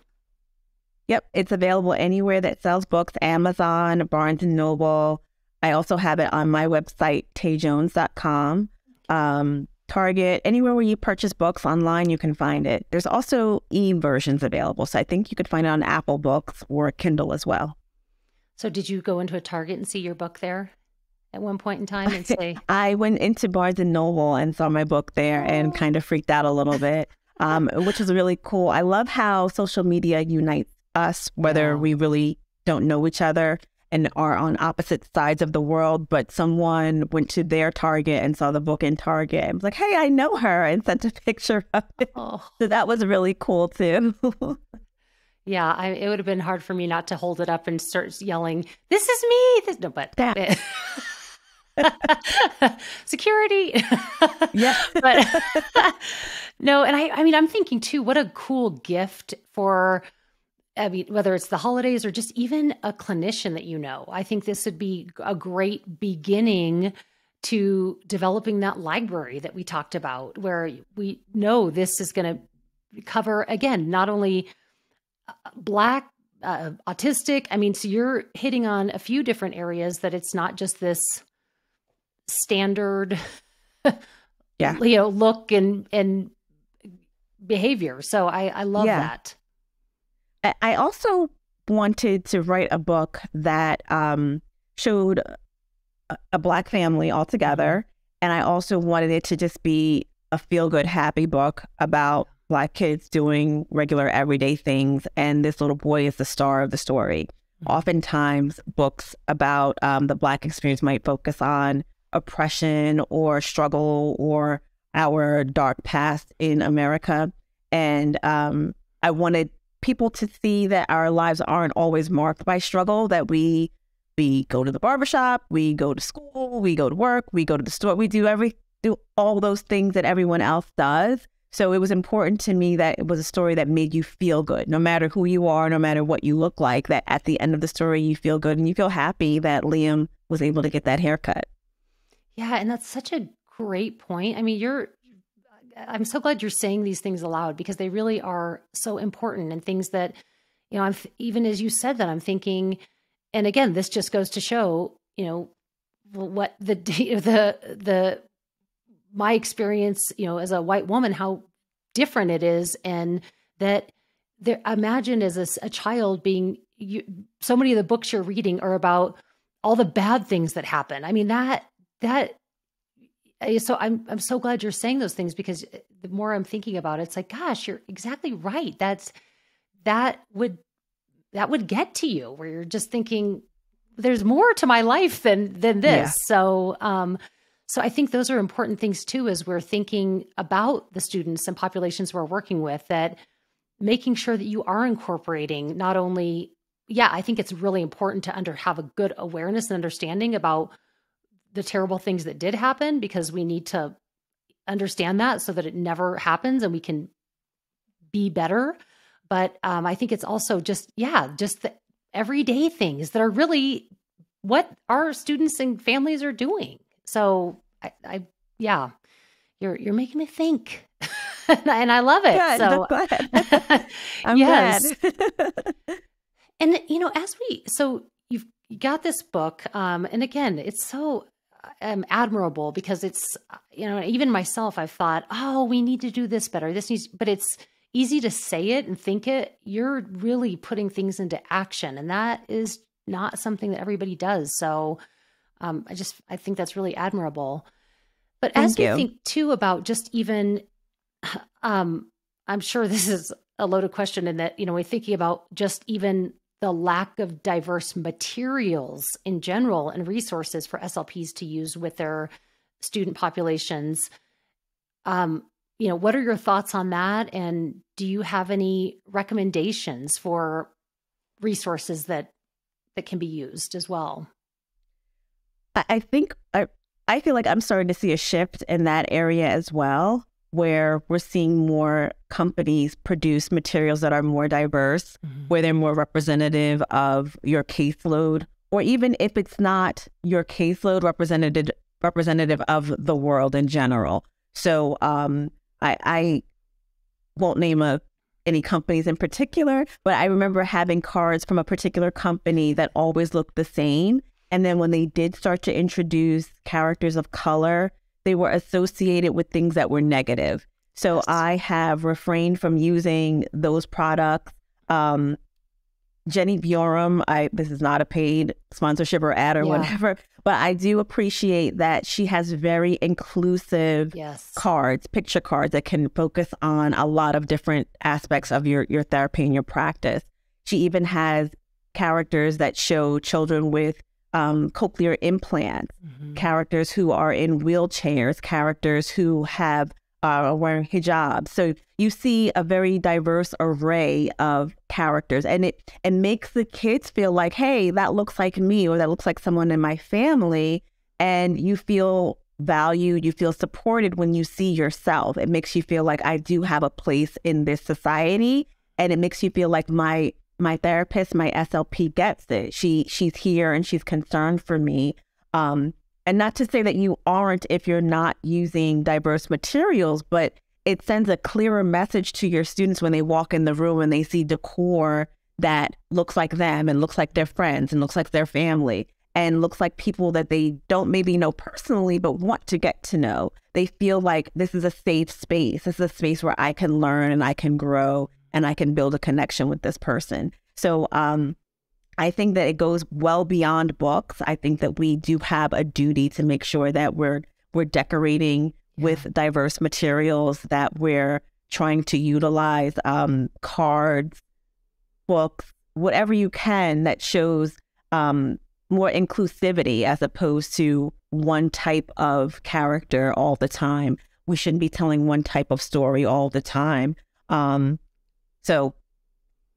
Yep, it's available anywhere that sells books, Amazon, Barnes and Noble. I also have it on my website, tayejones.com. Um, Target, anywhere where you purchase books online, you can find it. There's also e versions available. So I think you could find it on Apple Books or Kindle as well. So, did you go into a Target and see your book there at one point in time and say, I went into Barnes and Noble and saw my book there oh. and kind of freaked out a little bit, um, which is really cool. I love how social media unites us, whether yeah. we really don't know each other and are on opposite sides of the world, but someone went to their Target and saw the book in Target and was like, hey, I know her, and sent a picture of it. Oh. So that was really cool too. Yeah, I, it would have been hard for me not to hold it up and start yelling, "This is me!" This, no, but that. security. yeah, but no, and I, I mean, I'm thinking too, what a cool gift for. I mean, whether it's the holidays or just even a clinician that you know, I think this would be a great beginning to developing that library that we talked about, where we know this is going to cover again not only black, uh, autistic. I mean, so you're hitting on a few different areas that it's not just this standard, yeah, you know, look and and behavior. So I I love yeah. that. I also wanted to write a book that um, showed a, a black family all together, mm-hmm. and I also wanted it to just be a feel good, happy book about black kids doing regular everyday things and this little boy is the star of the story mm-hmm. oftentimes books about um, the black experience might focus on oppression or struggle or our dark past in america. And um, i wanted people to see that our lives aren't always marked by struggle that we we go to the barbershop we go to school we go to work we go to the store we do every do all those things that everyone else does. So it was important to me that it was a story that made you feel good, no matter who you are, no matter what you look like, that at the end of the story, you feel good and you feel happy that Liam was able to get that haircut. Yeah. And that's such a great point. I mean, you're, I'm so glad you're saying these things aloud because they really are so important and things that, you know, I'm even as you said that, I'm thinking, and again, this just goes to show, you know, what the, the, the, my experience, you know, as a white woman, how different it is, and that there. Imagine as a, a child being you, so many of the books you're reading are about all the bad things that happen. I mean that that. So I'm I'm so glad you're saying those things because the more I'm thinking about it, it's like, gosh, you're exactly right. That's that would that would get to you where you're just thinking there's more to my life than than this. Yeah. So um so I think those are important things too, as we're thinking about the students and populations we're working with, that making sure that you are incorporating not only, yeah, I think it's really important to under have a good awareness and understanding about the terrible things that did happen because we need to understand that so that it never happens and we can be better. But um, I think it's also just, yeah, just the everyday things that are really what our students and families are doing. So I, I yeah, you're you're making me think. and I love it. Good, so glad. I'm yes. glad. and you know, as we so you've got this book, um, and again, it's so um, admirable because it's you know even myself I've thought, oh, we need to do this better. This needs, but it's easy to say it and think it. You're really putting things into action, and that is not something that everybody does. So um, I just I think that's really admirable. But Thank as we you. think too about just even, um, I'm sure this is a loaded question, in that you know we're thinking about just even the lack of diverse materials in general and resources for SLPs to use with their student populations. Um, you know, what are your thoughts on that? And do you have any recommendations for resources that that can be used as well? I think I, I feel like I'm starting to see a shift in that area as well, where we're seeing more companies produce materials that are more diverse, mm-hmm. where they're more representative of your caseload, or even if it's not your caseload, representative representative of the world in general. So um, I, I won't name a any companies in particular, but I remember having cards from a particular company that always looked the same. And then when they did start to introduce characters of color, they were associated with things that were negative. So yes. I have refrained from using those products. Um, Jenny Bjorem, I this is not a paid sponsorship or ad or yeah. whatever, but I do appreciate that she has very inclusive yes. cards, picture cards that can focus on a lot of different aspects of your your therapy and your practice. She even has characters that show children with um, cochlear implants, mm-hmm. characters who are in wheelchairs, characters who have uh, wearing hijab. So you see a very diverse array of characters, and it it makes the kids feel like, hey, that looks like me, or that looks like someone in my family, and you feel valued, you feel supported when you see yourself. It makes you feel like I do have a place in this society, and it makes you feel like my my therapist, my SLP gets it. She she's here and she's concerned for me. Um, and not to say that you aren't if you're not using diverse materials, but it sends a clearer message to your students when they walk in the room and they see decor that looks like them and looks like their friends and looks like their family and looks like people that they don't maybe know personally but want to get to know. They feel like this is a safe space. This is a space where I can learn and I can grow and I can build a connection with this person. So um, I think that it goes well beyond books. I think that we do have a duty to make sure that we're we're decorating yeah. with diverse materials, that we're trying to utilize um, cards, books, whatever you can that shows um, more inclusivity as opposed to one type of character all the time. We shouldn't be telling one type of story all the time. Um, so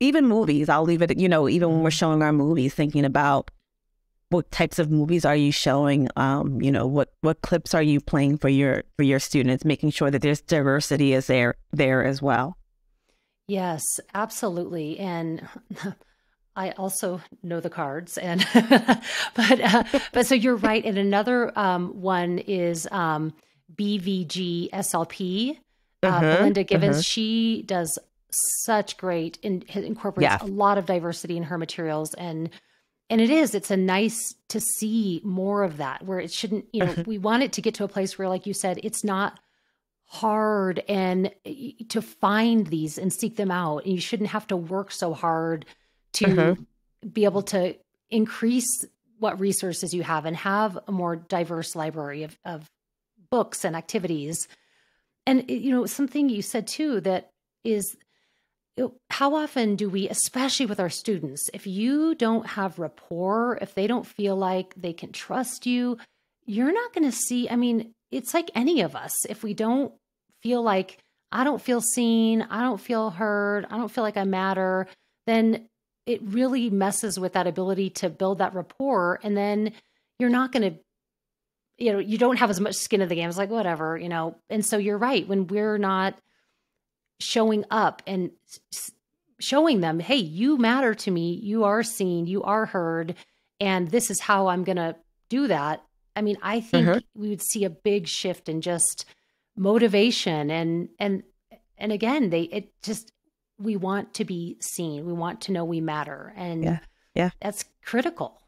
even movies, I'll leave it, you know, even when we're showing our movies, thinking about what types of movies are you showing um, you know what what clips are you playing for your for your students making sure that there's diversity is there there as well yes absolutely and I also know the cards, and but uh, but so you're right. And another um, one is um, BVG SLP. Uh, uh-huh, Belinda Givens, uh-huh. she does such great and incorporates yeah. a lot of diversity in her materials and and it is it's a nice to see more of that where it shouldn't you know we want it to get to a place where like you said it's not hard and to find these and seek them out and you shouldn't have to work so hard to mm-hmm. be able to increase what resources you have and have a more diverse library of, of books and activities and you know something you said too that is how often do we, especially with our students, if you don't have rapport, if they don't feel like they can trust you, you're not going to see. I mean, it's like any of us. If we don't feel like I don't feel seen, I don't feel heard, I don't feel like I matter, then it really messes with that ability to build that rapport. And then you're not going to, you know, you don't have as much skin in the game. It's like, whatever, you know. And so you're right. When we're not showing up and showing them, hey, you matter to me. You are seen, you are heard, and this is how I'm going to do that. I mean, I think uh-huh. we would see a big shift in just motivation and and and again, they it just we want to be seen. We want to know we matter. And yeah, yeah. that's critical.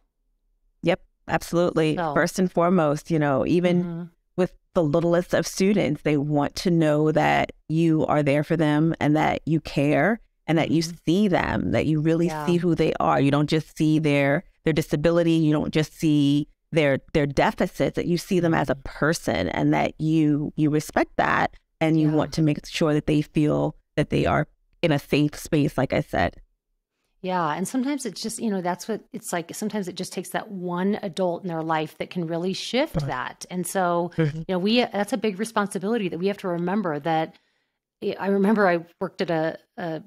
Yep, absolutely. So, First and foremost, you know, even mm-hmm with the littlest of students. They want to know that you are there for them and that you care and that you mm-hmm. see them, that you really yeah. see who they are. You don't just see their their disability, you don't just see their their deficits, that you see them as a mm-hmm. person and that you you respect that and you yeah. want to make sure that they feel that they are in a safe space like I said. Yeah. And sometimes it's just, you know, that's what it's like. Sometimes it just takes that one adult in their life that can really shift that. And so, mm-hmm. you know, we, that's a big responsibility that we have to remember that. I remember I worked at a, a,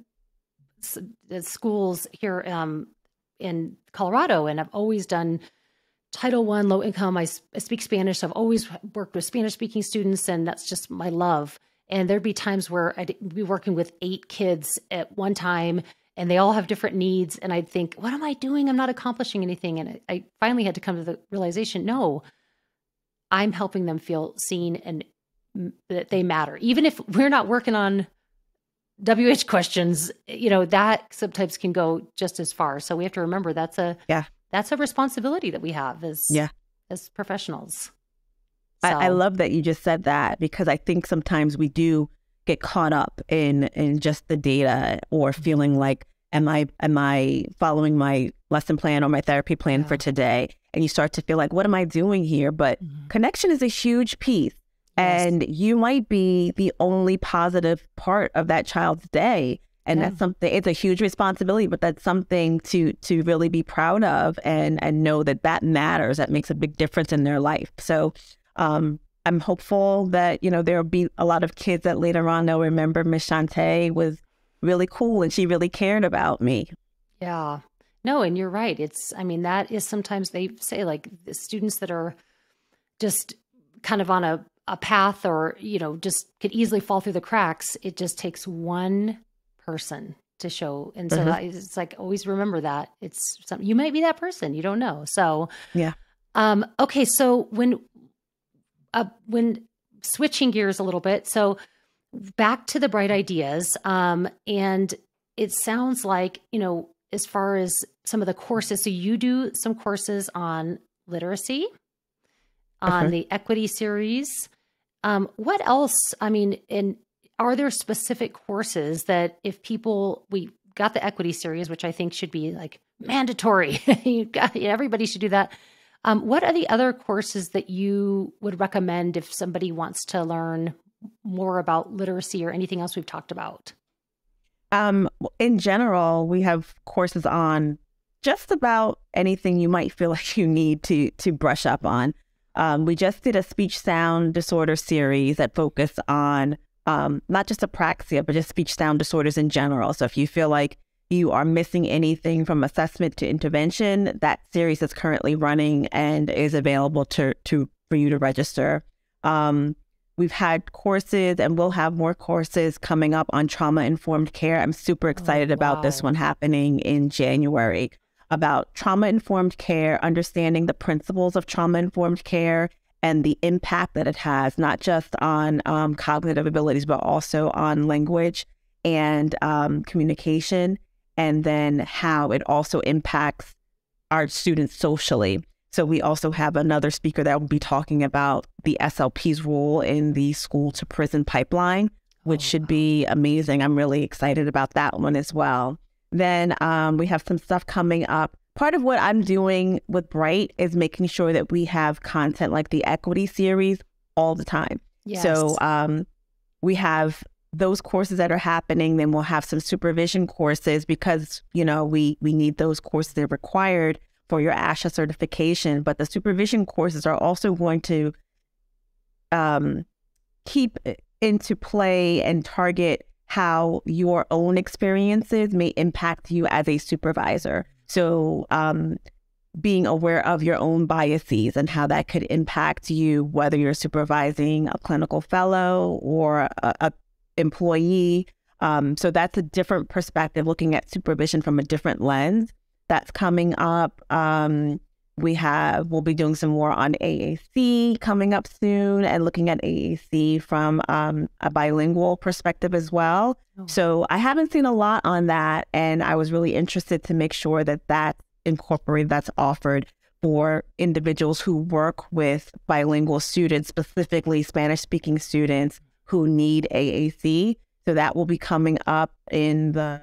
a schools here um, in Colorado, and I've always done Title One, low income. I, I speak Spanish. So I've always worked with Spanish speaking students, and that's just my love. And there'd be times where I'd be working with eight kids at one time and they all have different needs. And I'd think, what am I doing? I'm not accomplishing anything. And I finally had to come to the realization no, I'm helping them feel seen and that they matter. Even if we're not working on WH questions, you know, that sometimes can go just as far. So we have to remember that's a yeah, that's a responsibility that we have as yeah as professionals. So. I, I love that you just said that because I think sometimes we do get caught up in in just the data or feeling like Am I am I following my lesson plan or my therapy plan Yeah. for today? And you start to feel like, what am I doing here? But Mhm. connection is a huge piece. Yes. And you might be the only positive part of that child's day. And Yeah. that's something it's a huge responsibility, but that's something to to really be proud of and and know that that matters. That makes a big difference in their life. So um I'm hopeful that, you know, there'll be a lot of kids that later on they'll remember Miss Shontaye was really cool and she really cared about me. Yeah. No, and you're right. It's, I mean, that is sometimes they say like the students that are just kind of on a, a path or, you know, just could easily fall through the cracks. It just takes one person to show. And so Mhm. that- it's like, always remember that it's something, you might be that person. You don't know. So, Yeah. Um, okay. So when, uh, when switching gears a little bit, so back to the bright ideas, um, and it sounds like, you know, as far as some of the courses, so you do some courses on literacy, on Okay. the equity series. Um, what else? I mean, and are there specific courses that if people, we got the equity series, which I think should be like mandatory, you got, everybody should do that. Um, what are the other courses that you would recommend if somebody wants to learn more about literacy or anything else we've talked about? Um, in general, we have courses on just about anything you might feel like you need to to brush up on. Um, we just did a speech sound disorder series that focused on um, not just apraxia, but just speech sound disorders in general. So if you feel like you are missing anything from assessment to intervention, that series is currently running and is available to to for you to register. Um, we've had courses and we'll have more courses coming up on trauma informed care. I'm super excited about this one happening in January about trauma informed care, understanding the principles of trauma informed care and the impact that it has, not just on um, cognitive abilities, but also on language and um, communication, and then how it also impacts our students socially. So we also have another speaker that will be talking about the SLP's role in the school to prison pipeline, which Oh, should wow. be amazing. I'm really excited about that one as well. Then um, we have some stuff coming up. Part of what I'm doing with Bright is making sure that we have content like the equity series all the time. Yes. So um, we have those courses that are happening. Then we'll have some supervision courses because you know we we need those courses. that are required for your ASHA certification. But the supervision courses are also going to um, keep into play and target how your own experiences may impact you as a supervisor. So, um, being aware of your own biases and how that could impact you, whether you're supervising a clinical fellow or a, a employee. Um, so that's a different perspective, looking at supervision from a different lens. That's coming up. Um, we have we'll be doing some more on AAC coming up soon, and looking at AAC from um, a bilingual perspective as well. Oh. So I haven't seen a lot on that, and I was really interested to make sure that that's incorporated, that's offered for individuals who work with bilingual students, specifically Spanish speaking students who need AAC. So that will be coming up in the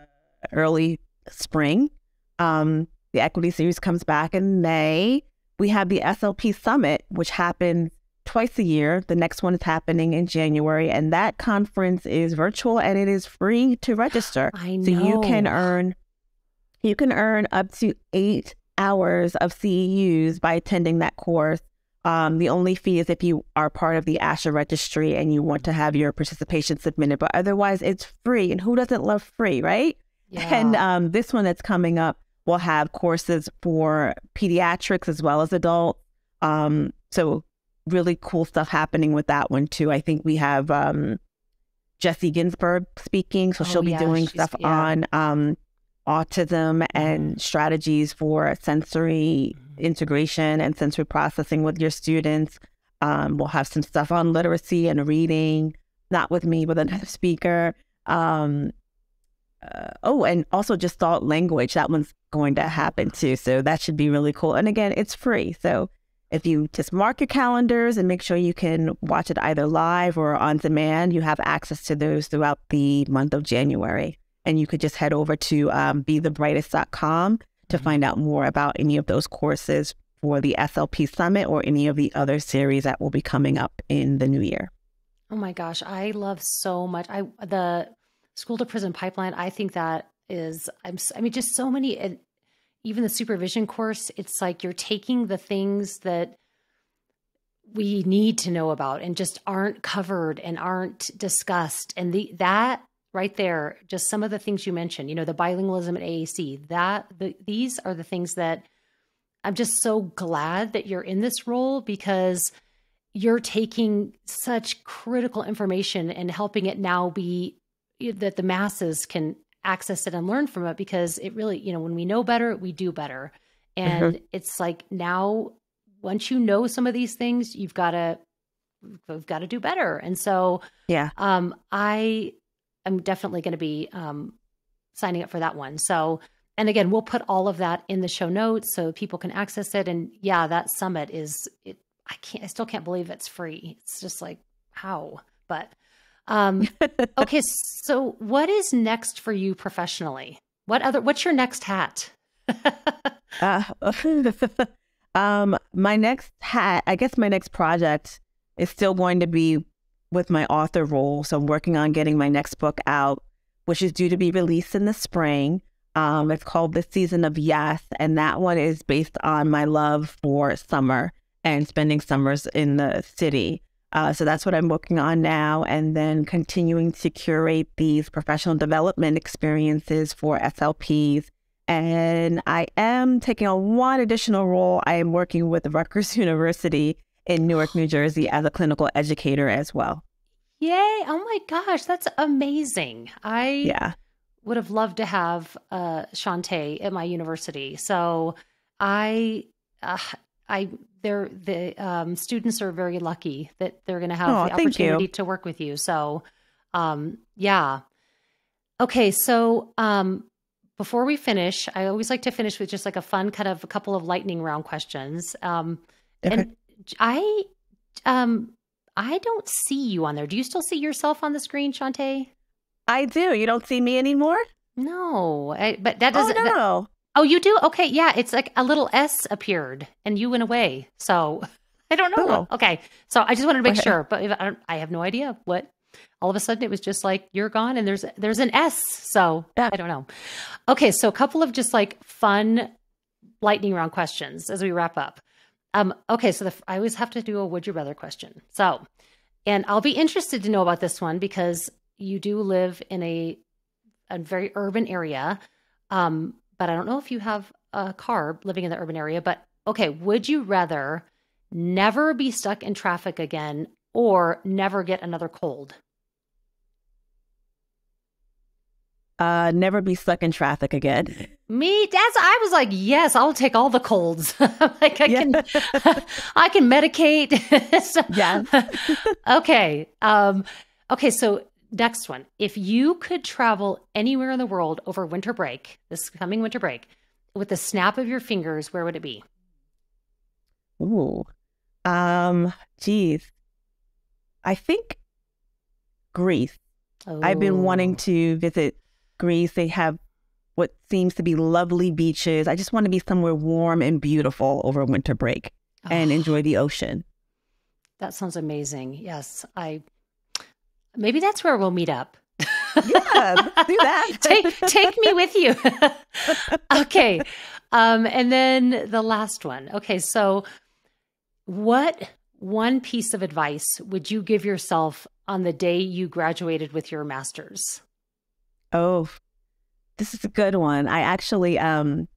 early spring. Um, the equity series comes back in May. We have the SLP summit, which happens twice a year. The next one is happening in January, and that conference is virtual and it is free to register. I know. So you can earn you can earn up to eight hours of CEUs by attending that course. Um, the only fee is if you are part of the ASHA registry and you want to have your participation submitted, but otherwise it's free. And who doesn't love free, right? And Yeah. um, this one that's coming up will have courses for pediatrics as well as adult. Um, so really cool stuff happening with that one too. I think we have um, Jessie Ginsburg speaking, so Oh, she'll be yeah, doing stuff yeah. on um, autism and strategies for sensory Mhm. integration and sensory processing with your students. Um, we'll have some stuff on literacy and reading, not with me, but another speaker. Um, uh, oh, and also just thought language. That one's going to happen too. So that should be really cool. And again, it's free. So if you just mark your calendars and make sure you can watch it either live or on demand, you have access to those throughout the month of January. And you could just head over to um, bethebrightest.com to Mm-hmm. find out more about any of those courses for the SLP Summit or any of the other series that will be coming up in the new year. Oh my gosh, I love so much. I the school to prison pipeline. I think that is. I'm. I mean, just so many. and Even the supervision course. It's like you're taking the things that we need to know about and just aren't covered and aren't discussed. And the that right there, just some of the things you mentioned. You know, the bilingualism at AAC. That the these are the things that I'm just so glad that you're in this role because you're taking such critical information and helping it now be that the masses can access it and learn from it because it really, you know, when we know better, we do better. And it's like now once you know some of these things, you've got to we've got to do better. And so Yeah. um I am definitely going to be um signing up for that one. So and again, we'll put all of that in the show notes so people can access it and yeah, that summit is it I can't I still can't believe it's free. It's just like how? But um okay, so what is next for you professionally? What other what's your next hat? Uh, um, my next hat, I guess my next project is still going to be with my author role. So I'm working on getting my next book out, which is due to be released in the spring. Um, it's called The Season of Yes, and that one is based on my love for summer and spending summers in the city. Uh, so that's what I'm working on now, and then continuing to curate these professional development experiences for SLPs and I am taking on one additional role. I am working with Rutgers University in Newark, New Jersey as a clinical educator as well. Yay. Oh my gosh, that's amazing. I Yeah. would have loved to have uh Shontaye at my university. So I uh, I they're the um students are very lucky that they're going to have Oh, the opportunity to work with you. So um yeah. Okay, so um before we finish, I always like to finish with just like a fun kind of a couple of lightning round questions. Um Okay. and I um I don't see you on there. Do you still see yourself on the screen, Shontaye? I do. You don't see me anymore? No, I, but that Oh, doesn't. that- no. Oh, you do? Okay, yeah. It's like a little S appeared, and you went away. So I don't know. Oh. Okay, so I just wanted to make Okay. sure, but if- I, don't, I have no idea what. All of a sudden, it was just like you're gone, and there's there's an S. So Yeah. I don't know. Okay, so a couple of just like fun lightning round questions as we wrap up. Um, okay, so the, I always have to do a would you rather question. So, and I'll be interested to know about this one because you do live in a a very urban area. Um, but I don't know if you have a car living in the urban area. But okay, would you rather never be stuck in traffic again or never get another cold? Uh, never be stuck in traffic again. Me, that's I was like, yes, I'll take all the colds. like I Yeah. can, I can medicate. So- Yes. okay. Um. Okay. So next one, if you could travel anywhere in the world over winter break, this coming winter break, with the snap of your fingers, where would it be? Ooh. Um, geez. I think Greece. I've been wanting Oh. to visit Greece. They have what seems to be lovely beaches. I just want to be somewhere warm and beautiful over winter break and Oh, enjoy the ocean. That sounds amazing. Yes, I. Maybe that's where we'll meet up. Yeah, do that. take take me with you. okay. Um, and then the last one. Okay, so what one piece of advice would you give yourself on the day you graduated with your master's? Oh, this is a good one. I actually um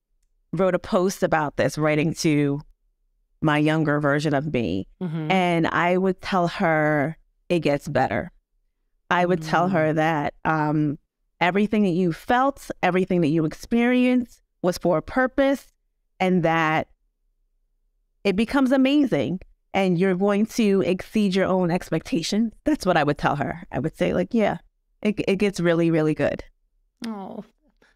wrote a post about this, writing to my younger version of me. Mhm. And I would tell her it gets better. I would tell Mm. her that um, everything that you felt, everything that you experienced was for a purpose, and that it becomes amazing and you're going to exceed your own expectations. That's what I would tell her. I would say, like, yeah, it, it gets really, really good. Oh,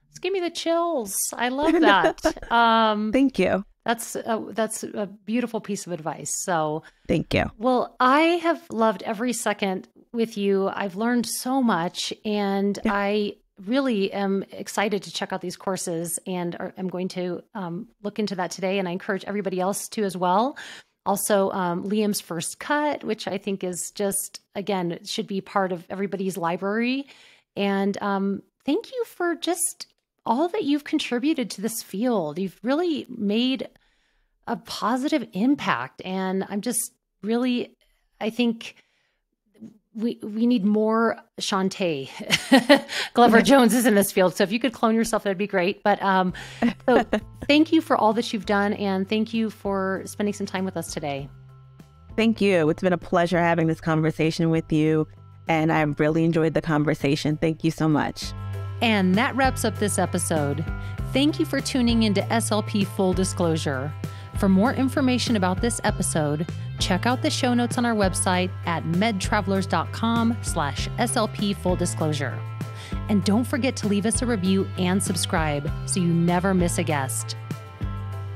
it's give me the chills. I love that. um, Thank you. that's a, that's a beautiful piece of advice. So, Thank you. Well, I have loved every second with you. I've learned so much and Yeah. I really am excited to check out these courses and are, am going to um, look into that today. And I encourage everybody else to as well. Also, um, Liam's First Cut, which I think is just, again, should be part of everybody's library. And um, thank you for just all that you've contributed to this field. You've really made a positive impact. And I'm just really, I think we we need more Shontaye Glover Jones is in this field. So if you could clone yourself, that'd be great. But um, so thank you for all that you've done, and thank you for spending some time with us today. Thank you. It's been a pleasure having this conversation with you, and I really enjoyed the conversation. Thank you so much. And that wraps up this episode. Thank you for tuning into SLP Full Disclosure. For more information about this episode, check out the show notes on our website at medtravelers.com slash SLP full disclosure. And don't forget to leave us a review and subscribe so you never miss a guest.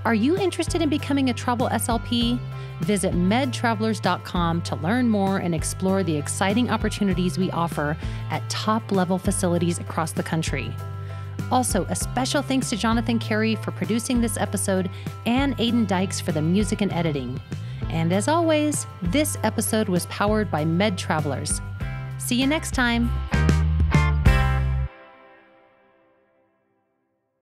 Are you interested in becoming a travel SLP? Visit medtravelers.com to learn more and explore the exciting opportunities we offer at top level facilities across the country. Also, a special thanks to Jonathan Carey for producing this episode and Aiden Dykes for the music and editing. And as always, this episode was powered by Med Travelers. See you next time.